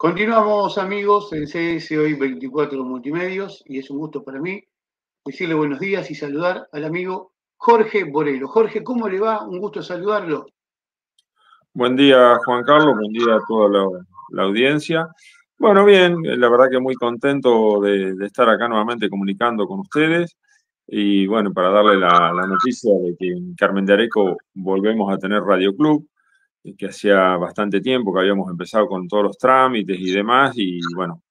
Continuamos amigos en CS Hoy 24 Multimedios y es un gusto para mí decirle buenos días y saludar al amigo Jorge Borelo. Jorge, ¿cómo le va? Un gusto saludarlo. Buen día Juan Carlos, buen día a toda la, audiencia. Bueno, bien, la verdad que muy contento de, estar acá nuevamente comunicando con ustedes y bueno, para darle la, la noticia de que en Carmen de Areco volvemos a tener Radio Club que hacía bastante tiempo que habíamos empezado con todos los trámites y demás, y bueno,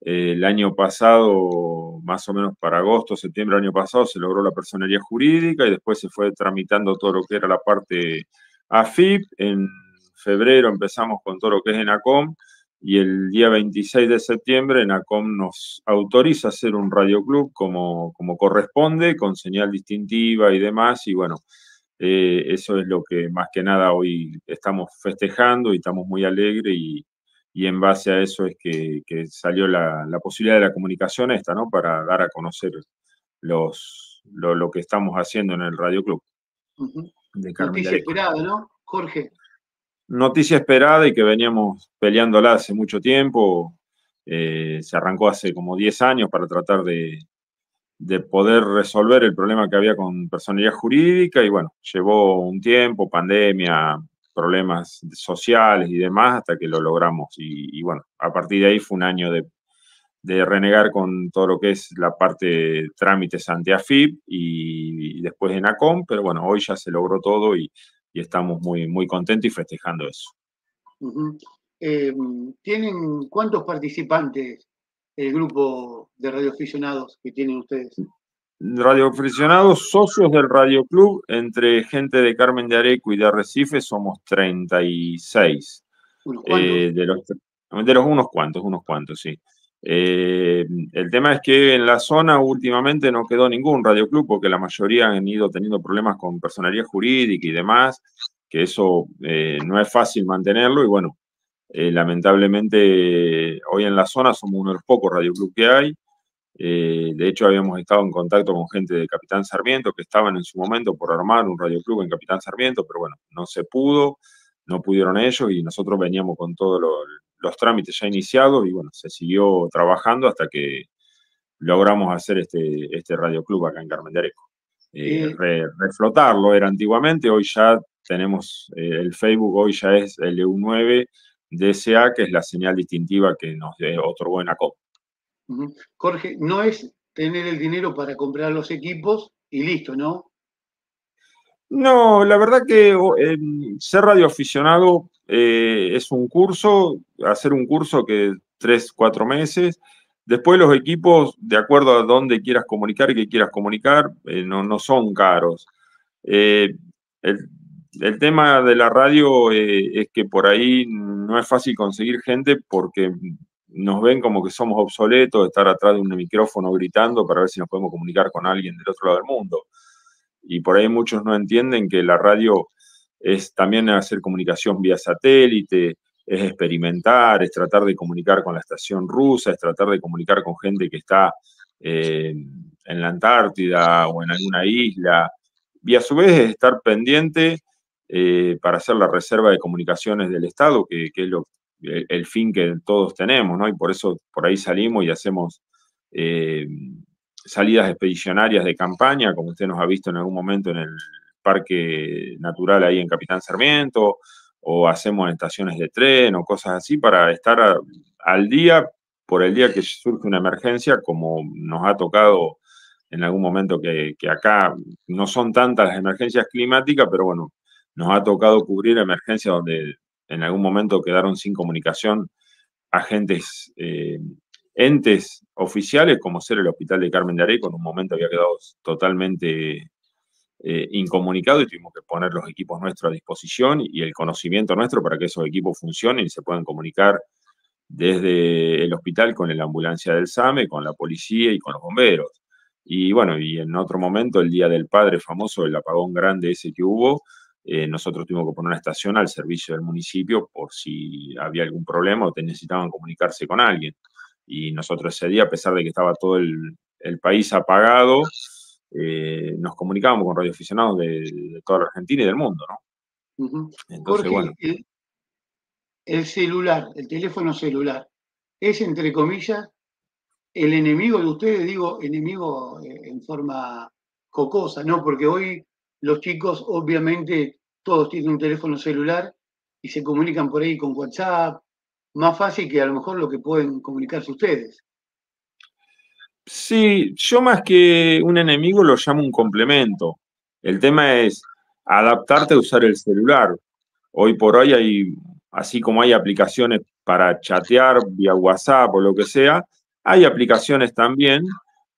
eh, el año pasado, más o menos para agosto, septiembre del año pasado, se logró la personería jurídica y después se fue tramitando todo lo que era la parte AFIP. En febrero empezamos con todo lo que es ENACOM y el día 26 de septiembre ENACOM nos autoriza a hacer un radioclub como, como corresponde, con señal distintiva y demás, y bueno, eh, eso es lo que más que nada hoy estamos festejando y estamos muy alegres y, en base a eso es que, salió la, posibilidad de la comunicación esta, ¿no? Para dar a conocer los, lo, que estamos haciendo en el Radio Club. Noticia esperada, ¿no, Jorge? Noticia esperada y que veníamos peleándola hace mucho tiempo. Eh, se arrancó hace como 10 años para tratar de, de poder resolver el problema que había con personalidad jurídica y bueno, llevó un tiempo, pandemia, problemas sociales y demás hasta que lo logramos y, bueno, a partir de ahí fue un año de, renegar con todo lo que es la parte trámites ante AFIP y, después en ACOM, pero bueno, hoy ya se logró todo y, estamos muy, muy contentos y festejando eso. Eh, ¿Tienen cuántos participantes el grupo de radioaficionados que tienen ustedes? Radioaficionados, socios del Radio Club, entre gente de Carmen de Areco y de Arrecife, somos 36. Eh, de, los, de los unos cuantos, unos cuantos, sí. Eh, el tema es que en la zona últimamente no quedó ningún radioclub porque la mayoría han ido teniendo problemas con personalidad jurídica y demás, que eso eh, no es fácil mantenerlo y bueno, eh, lamentablemente, hoy en la zona somos uno de los pocos radioclub que hay. Eh, de hecho, habíamos estado en contacto con gente de Capitán Sarmiento que estaban en su momento por armar un radioclub en Capitán Sarmiento, pero bueno, no se pudo, no pudieron ellos y nosotros veníamos con todos los trámites ya iniciados y bueno, se siguió trabajando hasta que logramos hacer este, este radioclub acá en Carmen de Areco. Eh, reflotarlo era antiguamente, hoy ya tenemos el Facebook, hoy ya es LU9 DSA, que es la señal distintiva que nos otorgó en ACOP. Jorge, no es tener el dinero para comprar los equipos y listo, ¿no? No, la verdad que ser radioaficionado eh, es un curso, hacer un curso que tres, cuatro meses. Después los equipos, de acuerdo a dónde quieras comunicar y qué quieras comunicar, eh, no, no, son caros. Eh, el, el tema de la radio eh, es que por ahí no es fácil conseguir gente porque nos ven como que somos obsoletos, estar atrás de un micrófono gritando para ver si nos podemos comunicar con alguien del otro lado del mundo. Y por ahí muchos no entienden que la radio es también hacer comunicación vía satélite, es experimentar, es tratar de comunicar con la estación rusa, es tratar de comunicar con gente que está eh, en la Antártida o en alguna isla. Y a su vez es estar pendiente eh, para hacer la reserva de comunicaciones del Estado, que, es lo, el, fin que todos tenemos, ¿no? Y por eso por ahí salimos y hacemos eh, salidas expedicionarias de campaña, como usted nos ha visto en algún momento en el Parque Natural ahí en Capitán Sarmiento, o hacemos estaciones de tren o cosas así para estar al día por el día que surge una emergencia, como nos ha tocado en algún momento que, acá no son tantas las emergencias climáticas, pero bueno, nos ha tocado cubrir emergencias donde en algún momento quedaron sin comunicación agentes, eh, entes oficiales, como ser el Hospital de Carmen de Areco, en un momento había quedado totalmente eh, incomunicado y tuvimos que poner los equipos nuestros a disposición y el conocimiento nuestro para que esos equipos funcionen y se puedan comunicar desde el hospital con la ambulancia del SAME, con la policía y con los bomberos. Y bueno, y en otro momento, el Día del Padre famoso, el apagón grande ese que hubo, eh, nosotros tuvimos que poner una estación al servicio del municipio por si había algún problema o necesitaban comunicarse con alguien. Y nosotros ese día, a pesar de que estaba todo el, país apagado, eh, nos comunicábamos con radioaficionados de, de, toda la Argentina y del mundo, ¿no? Entonces, bueno. El, celular, el teléfono celular, es, entre comillas, el enemigo de ustedes, digo enemigo eh, en forma jocosa, ¿no? Porque hoy los chicos, obviamente, todos tienen un teléfono celular y se comunican por ahí con WhatsApp, más fácil que a lo mejor lo que pueden comunicarse ustedes. Sí, yo más que un enemigo lo llamo un complemento. El tema es adaptarte a usar el celular. Hoy por hoy hay, así como hay aplicaciones para chatear vía WhatsApp o lo que sea, hay aplicaciones también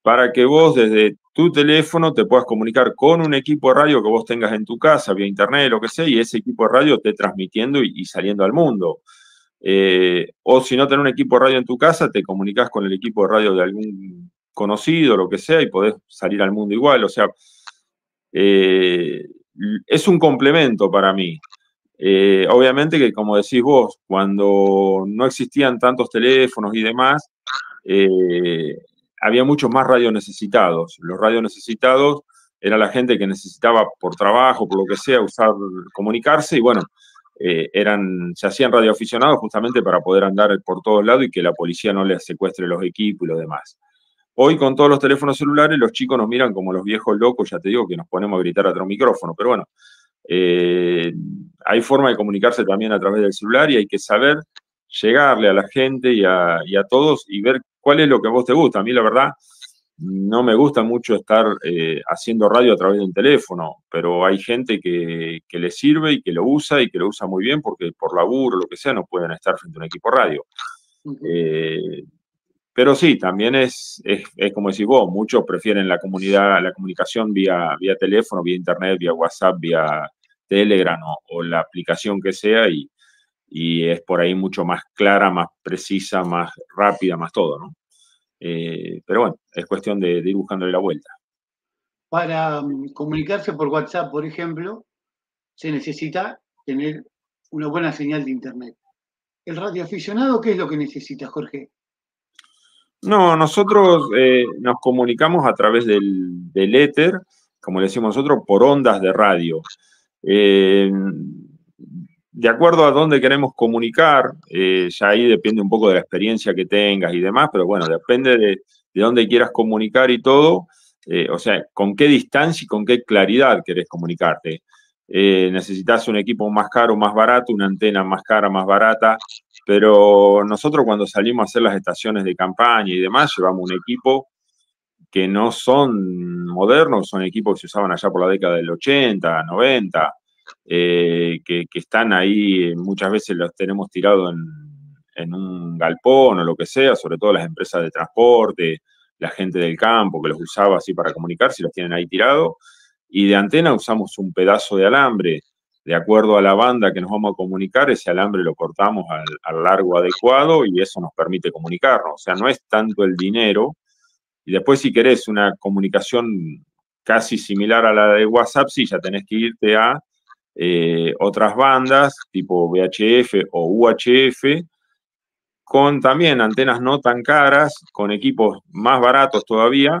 para que vos desde tu teléfono te puedas comunicar con un equipo de radio que vos tengas en tu casa, vía internet, lo que sea, y ese equipo de radio te transmitiendo y, saliendo al mundo. Eh, o si no tenés un equipo de radio en tu casa, te comunicas con el equipo de radio de algún conocido, lo que sea, y podés salir al mundo igual. O sea, eh, es un complemento para mí. Eh, obviamente que, como decís vos, cuando no existían tantos teléfonos y demás, había muchos más radios necesitados. Los radios necesitados era la gente que necesitaba por trabajo, por lo que sea, usar, comunicarse y bueno, eh, eran, se hacían radioaficionados justamente para poder andar por todos lados y que la policía no les secuestre los equipos y lo demás. Hoy con todos los teléfonos celulares los chicos nos miran como los viejos locos, ya te digo que nos ponemos a gritar a otro micrófono, pero bueno, eh, hay forma de comunicarse también a través del celular y hay que saber llegarle a la gente y a, todos y ver cuál es lo que a vos te gusta. A mí, la verdad, no me gusta mucho estar eh, haciendo radio a través de un teléfono, pero hay gente que, le sirve y que lo usa y que lo usa muy bien porque por laburo o lo que sea no pueden estar frente a un equipo radio. Eh, pero sí, también es, es, como decís vos, muchos prefieren la comunidad, la comunicación vía, vía teléfono, vía internet, vía WhatsApp, vía Telegram o la aplicación que sea y, y es por ahí mucho más clara, más precisa, más rápida, más todo, ¿no? Eh, pero bueno, es cuestión de, ir buscándole la vuelta. Para mm, comunicarse por WhatsApp, por ejemplo, se necesita tener una buena señal de Internet. ¿El radioaficionado qué es lo que necesita, Jorge? No, nosotros eh, nos comunicamos a través del, del éter, como le decimos nosotros, por ondas de radio. Eh, de acuerdo a dónde queremos comunicar, eh, ya ahí depende un poco de la experiencia que tengas y demás, pero bueno, depende de, dónde quieras comunicar y todo, eh, o sea, con qué distancia y con qué claridad querés comunicarte. Eh, necesitas un equipo más caro, más barato, una antena más cara, más barata, pero nosotros cuando salimos a hacer las estaciones de campaña y demás, llevamos un equipo que no son modernos, son equipos que se usaban allá por la década del 80, 90, eh, que, están ahí, muchas veces los tenemos tirados en, un galpón o lo que sea, sobre todo las empresas de transporte, la gente del campo que los usaba así para comunicarse, los tienen ahí tirados. Y de antena usamos un pedazo de alambre, de acuerdo a la banda que nos vamos a comunicar, ese alambre lo cortamos al, al, largo adecuado y eso nos permite comunicarnos. O sea, no es tanto el dinero. Y después, si querés una comunicación casi similar a la de WhatsApp, sí, ya tenés que irte a eh, otras bandas tipo VHF o UHF con también antenas no tan caras, con equipos más baratos todavía,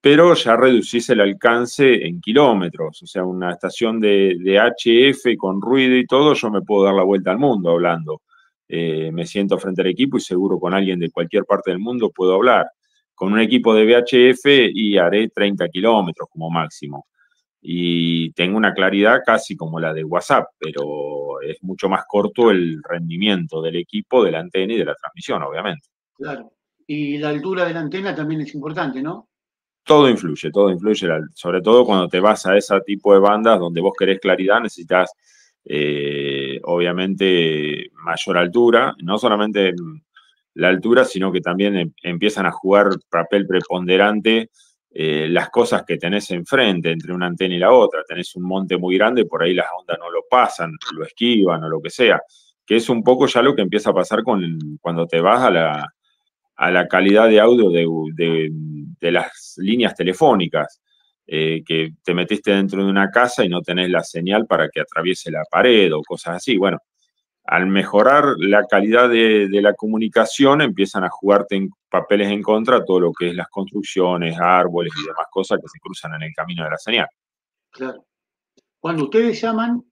pero ya reducís el alcance en kilómetros. O sea, una estación de, HF con ruido y todo, yo me puedo dar la vuelta al mundo hablando. Eh, me siento frente al equipo y seguro con alguien de cualquier parte del mundo puedo hablar. Con un equipo de VHF y haré 30 kilómetros como máximo y tengo una claridad casi como la de WhatsApp, pero es mucho más corto el rendimiento del equipo, de la antena y de la transmisión, obviamente. Claro. Y la altura de la antena también es importante, ¿no? Todo influye, todo influye, sobre todo cuando te vas a ese tipo de bandas donde vos querés claridad, necesitas eh, obviamente mayor altura, no solamente la altura, sino que también em, empiezan a jugar papel preponderante eh, las cosas que tenés enfrente entre una antena y la otra. Tenés un monte muy grande, por ahí las ondas no lo pasan, lo esquivan o lo que sea, que es un poco ya lo que empieza a pasar con, cuando te vas a la, a la calidad de audio de, las líneas telefónicas. Eh, que te metiste dentro de una casa y no tenés la señal para que atraviese la pared o cosas así. Bueno, al mejorar la calidad de, la comunicación, empiezan a jugarte en papeles en contra todo lo que es las construcciones, árboles y demás cosas que se cruzan en el camino de la señal. Claro. Cuando ustedes llaman,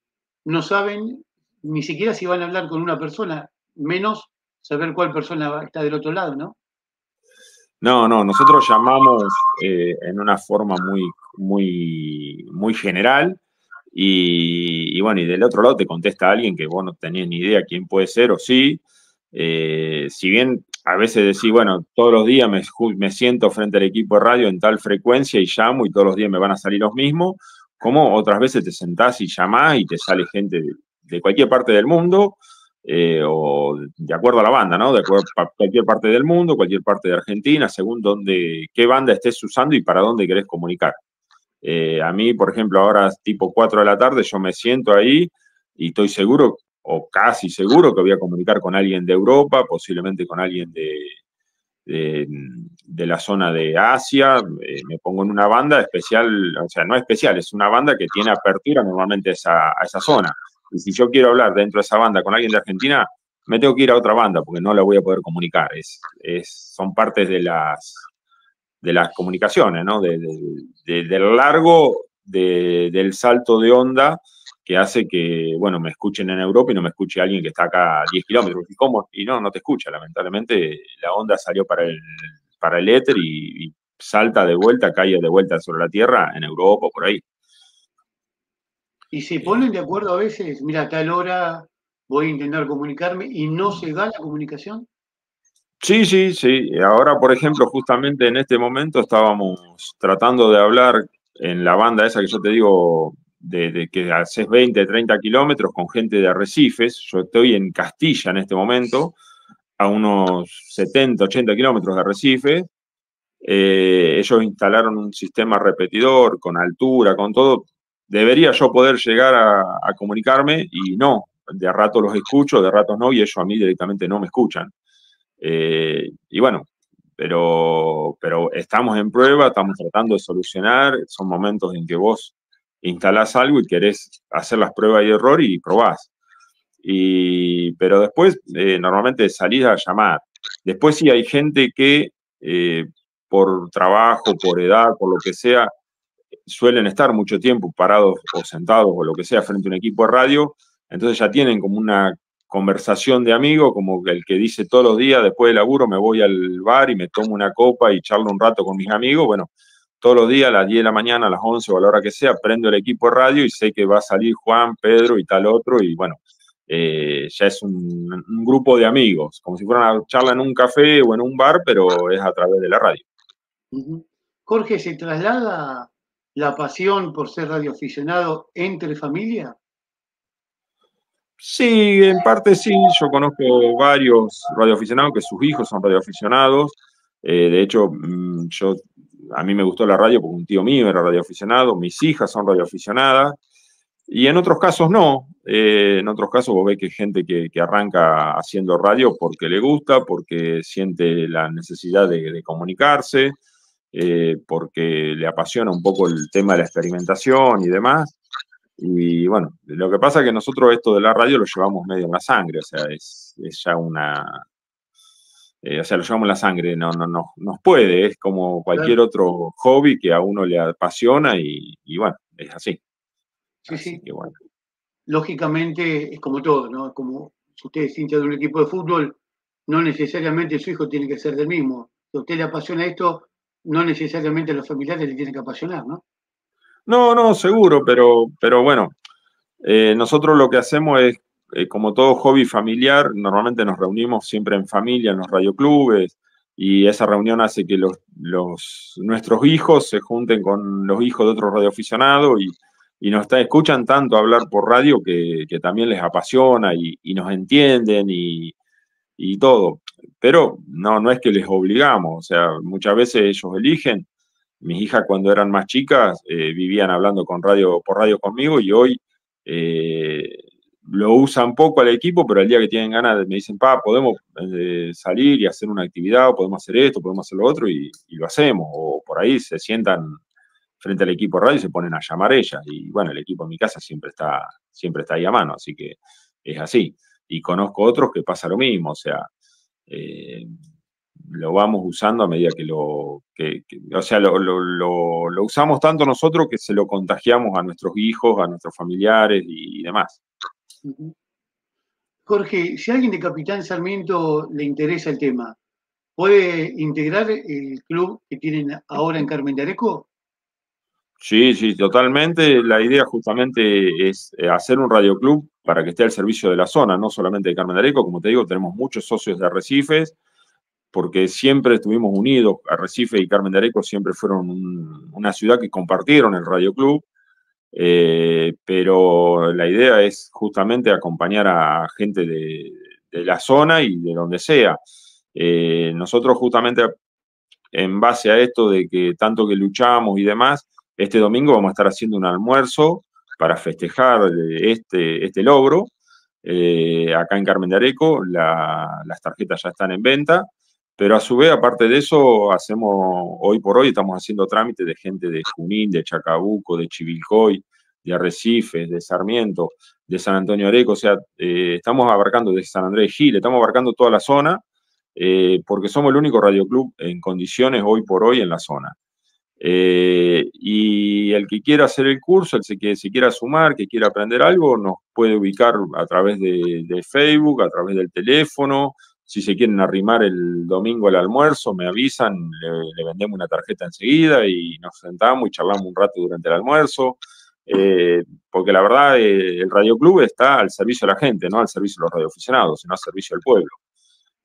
no saben ni siquiera si van a hablar con una persona, menos saber cuál persona está del otro lado, ¿no? No, no, nosotros llamamos eh, en una forma muy, muy, muy general y, bueno, y del otro lado te contesta alguien que vos no tenías ni idea quién puede ser o sí. Eh, si bien a veces decís, bueno, todos los días me, siento frente al equipo de radio en tal frecuencia y llamo y todos los días me van a salir los mismos, como otras veces te sentás y llamás y te sale gente de cualquier parte del mundo eh, o de acuerdo a la banda, ¿no? De acuerdo a cualquier parte del mundo, cualquier parte de Argentina, según dónde, qué banda estés usando y para dónde querés comunicar. Eh, a mí, por ejemplo, ahora tipo 4 de la tarde, yo me siento ahí y estoy seguro, o casi seguro, que voy a comunicar con alguien de Europa, posiblemente con alguien de, de, la zona de Asia. Eh, me pongo en una banda especial, o sea, no especial, es una banda que tiene apertura normalmente esa, a esa zona. Y si yo quiero hablar dentro de esa banda con alguien de Argentina, me tengo que ir a otra banda porque no la voy a poder comunicar. Es, son partes de las, de las comunicaciones, ¿no? del largo del salto de onda que hace que, bueno, me escuchen en Europa y no me escuche alguien que está acá a 10 kilómetros. ¿Y cómo? Y no, no te escucha, lamentablemente. La onda salió para el, para el éter y, y salta de vuelta, cae de vuelta sobre la Tierra en Europa, por ahí. Y se ponen de acuerdo a veces, mira, a tal hora voy a intentar comunicarme y no se da la comunicación. Sí, sí, sí. Ahora, por ejemplo, justamente en este momento estábamos tratando de hablar en la banda esa que yo te digo, de, que haces 20, 30 kilómetros con gente de arrecifes. Yo estoy en Castilla en este momento, a unos 70, 80 kilómetros de arrecifes. Eh, ellos instalaron un sistema repetidor con altura, con todo, debería yo poder llegar a, comunicarme y no, de rato los escucho, de ratos no, y ellos a mí directamente no me escuchan. Eh, y bueno, pero, pero estamos en prueba, estamos tratando de solucionar, son momentos en que vos instalás algo y querés hacer las pruebas y error y probás. Y, pero después eh, normalmente salís a llamar. Después sí hay gente que eh, por trabajo, por edad, por lo que sea, suelen estar mucho tiempo parados o sentados o lo que sea frente a un equipo de radio, entonces ya tienen como una conversación de amigo, como el que dice todos los días, después del laburo me voy al bar y me tomo una copa y charlo un rato con mis amigos, bueno, todos los días a las 10 de la mañana, a las 11 o a la hora que sea, prendo el equipo de radio y sé que va a salir Juan, Pedro y tal otro, y bueno, eh, ya es un, grupo de amigos, como si fuera una charla en un café o en un bar, pero es a través de la radio. Jorge, ¿se traslada la pasión por ser radioaficionado entre familia? Sí, en parte sí. Yo conozco varios radioaficionados que sus hijos son radioaficionados. Eh, de hecho, mm, a mí me gustó la radio porque un tío mío era radioaficionado, mis hijas son radioaficionadas. Y en otros casos no. Eh, en otros casos vos ves que hay gente que, arranca haciendo radio porque le gusta, porque siente la necesidad de comunicarse. Eh, porque le apasiona un poco el tema de la experimentación y demás. Y bueno, lo que pasa es que nosotros esto de la radio lo llevamos medio en la sangre, o sea, es, ya una... Eh, o sea, lo llevamos en la sangre, no, no, no, nos puede, es como cualquier otro hobby que a uno le apasiona y, bueno, es así. Sí, sí. Lógicamente es como todo, ¿no? Como si usted es hincha de un equipo de fútbol, no necesariamente su hijo tiene que ser del mismo. Si a usted le apasiona esto, no necesariamente a los familiares le tienen que apasionar, ¿no? No, no, seguro, pero, pero bueno, eh, nosotros lo que hacemos es, eh, como todo hobby familiar, normalmente nos reunimos siempre en familia, en los radioclubes, y esa reunión hace que los, nuestros hijos se junten con los hijos de otros radioaficionados y, y nos escuchan tanto hablar por radio que, también les apasiona y, y nos entienden y, y todo pero no, no es que les obligamos, o sea, muchas veces ellos eligen. Mis hijas cuando eran más chicas eh, vivían hablando con radio, por radio conmigo y hoy eh, lo usan poco al equipo, pero el día que tienen ganas me dicen, pa, podemos eh, salir y hacer una actividad, o podemos hacer esto, podemos hacer lo otro y, lo hacemos. O por ahí se sientan frente al equipo radio y se ponen a llamar ellas. Y bueno, el equipo en mi casa siempre está, siempre está ahí a mano, así que es así. Y conozco otros que pasa lo mismo, o sea, eh, lo vamos usando a medida que lo, o sea, lo, usamos tanto nosotros que se lo contagiamos a nuestros hijos, a nuestros familiares y, demás. Jorge, si a alguien de Capitán Sarmiento le interesa el tema, ¿puede integrar el club que tienen ahora en Carmen de Areco? Sí, sí, totalmente. La idea justamente es eh, hacer un radioclub para que esté al servicio de la zona, no solamente de Carmen de Areco. Como te digo, tenemos muchos socios de Arrecifes, porque siempre estuvimos unidos. Arrecife y Carmen de Areco siempre fueron una ciudad que compartieron el radioclub. Eh, pero la idea es justamente acompañar a gente de, la zona y de donde sea. Eh, nosotros justamente en base a esto de que tanto que luchamos y demás, este domingo vamos a estar haciendo un almuerzo para festejar este, este logro. Eh, acá en Carmen de Areco las tarjetas ya están en venta, pero a su vez, aparte de eso, hacemos, hoy por hoy estamos haciendo trámites de gente de Junín, de Chacabuco, de Chivilcoy, de Arrecifes, de Sarmiento, de San Antonio Areco, o sea, eh, estamos abarcando de San Andrés Gil, estamos abarcando toda la zona, eh, porque somos el único radioclub en condiciones hoy por hoy en la zona. Eh, y el que quiera hacer el curso, el que se quiera sumar, que quiera aprender algo, nos puede ubicar a través de, Facebook, a través del teléfono. Si se quieren arrimar el domingo al almuerzo, me avisan, le, vendemos una tarjeta enseguida y nos sentamos y charlamos un rato durante el almuerzo. Eh, porque la verdad, eh, el Radio Club está al servicio de la gente, no al servicio de los radioaficionados, sino al servicio del pueblo.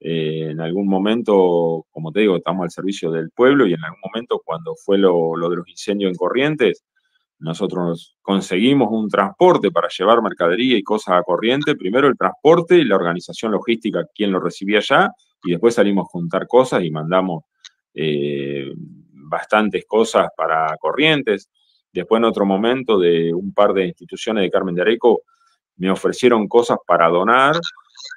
Eh, en algún momento, como te digo, estamos al servicio del pueblo y en algún momento cuando fue lo, de los incendios en Corrientes, nosotros conseguimos un transporte para llevar mercadería y cosas a Corrientes. Primero el transporte y la organización logística, quien lo recibía allá, y después salimos a juntar cosas y mandamos eh, bastantes cosas para Corrientes. Después en otro momento de un par de instituciones de Carmen de Areco me ofrecieron cosas para donar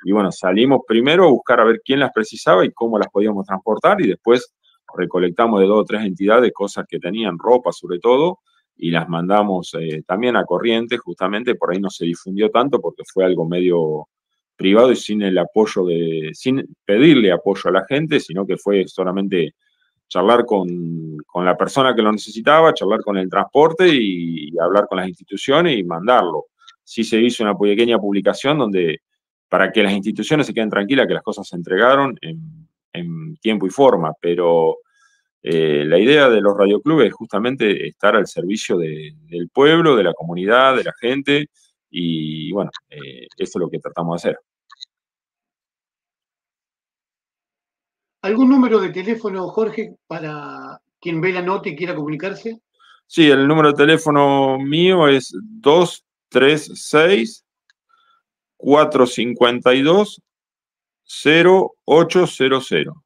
y bueno, salimos primero a buscar a ver quién las precisaba y cómo las podíamos transportar y después recolectamos de dos o tres entidades cosas que tenían ropa sobre todo y las mandamos eh, también a Corrientes, justamente por ahí no se difundió tanto porque fue algo medio privado y sin el apoyo de, sin pedirle apoyo a la gente, sino que fue solamente charlar con, con la persona que lo necesitaba, charlar con el transporte y, hablar con las instituciones y mandarlo. Sí se hizo una pequeña publicación donde para que las instituciones se queden tranquilas que las cosas se entregaron en, tiempo y forma, pero eh, la idea de los radioclubes es justamente estar al servicio del pueblo, de la comunidad, de la gente, y bueno, eh, eso es lo que tratamos de hacer. ¿Algún número de teléfono, Jorge, para quien ve la nota y quiera comunicarse? Sí, el número de teléfono mío es 236 452 0800.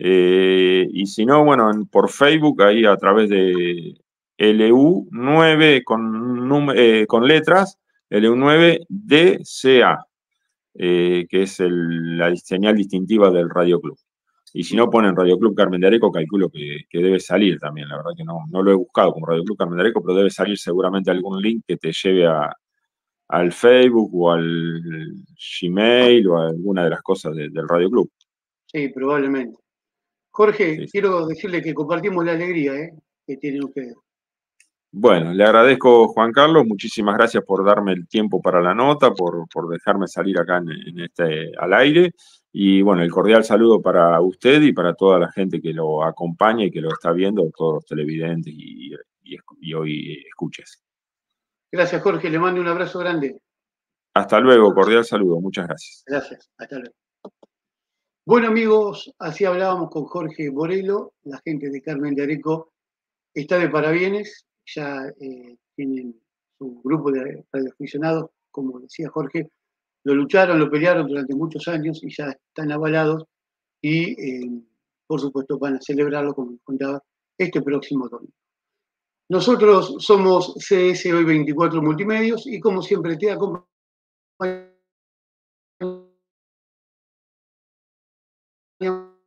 Y si no, bueno, por Facebook, ahí a través de LU9 con, eh, con letras, LU9DCA, eh, que es la señal distintiva del Radio Club. Y si no ponen Radio Club Carmen de Areco, calculo que, debe salir también. La verdad que no, no lo he buscado como Radio Club Carmen de Areco, pero debe salir seguramente algún link que te lleve a, al Facebook o al Gmail o a alguna de las cosas del Radio Club. Sí, probablemente. Jorge, quiero decirle que compartimos la alegría ¿eh? que tienen ustedes. Bueno, le agradezco, Juan Carlos, muchísimas gracias por darme el tiempo para la nota, por, dejarme salir acá en, este, al aire. Y bueno, el cordial saludo para usted y para toda la gente que lo acompaña y que lo está viendo, todos los televidentes y, y hoy escuches. Gracias, Jorge. Le mando un abrazo grande. Hasta luego, cordial saludo. Muchas gracias. Gracias. Hasta luego. Bueno, amigos, así hablábamos con Jorge Borelo, la gente de Carmen de Areco está de parabienes, ya eh, tienen su grupo de radioaficionados, como decía Jorge, lo lucharon, lo pelearon durante muchos años y ya están avalados y, eh, por supuesto, van a celebrarlo, como contaba, este próximo domingo. Nosotros somos CS Hoy 24 Multimedios y como siempre te acompañamos your